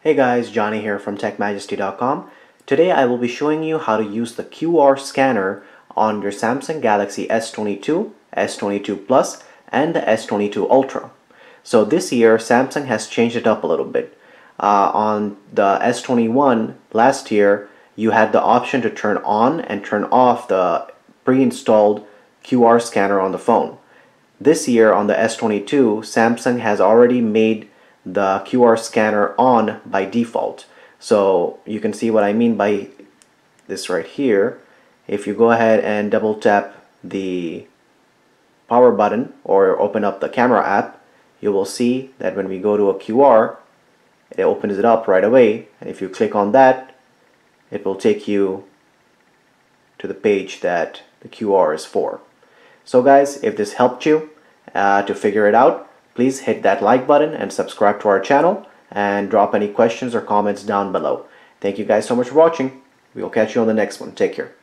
Hey guys, Johnny here from TechMajesty.com. Today I will be showing you how to use the QR scanner on your Samsung Galaxy S22, S22 Plus, and the S22 Ultra. So this year Samsung has changed it up a little bit. Uh, on the S21 last year, you had the option to turn on and turn off the pre-installed QR scanner on the phone. This year on the S22, Samsung has already made the QR scanner on by default. So you can see what I mean by this right here. If you go ahead and double tap the power button or open up the camera app, you will see that when we go to a QR, it opens it up right away. And if you click on that, it will take you to the page that the QR is for. So guys, if this helped you uh, to figure it out, please hit that like button and subscribe to our channel and drop any questions or comments down below. Thank you guys so much for watching. We will catch you on the next one. Take care.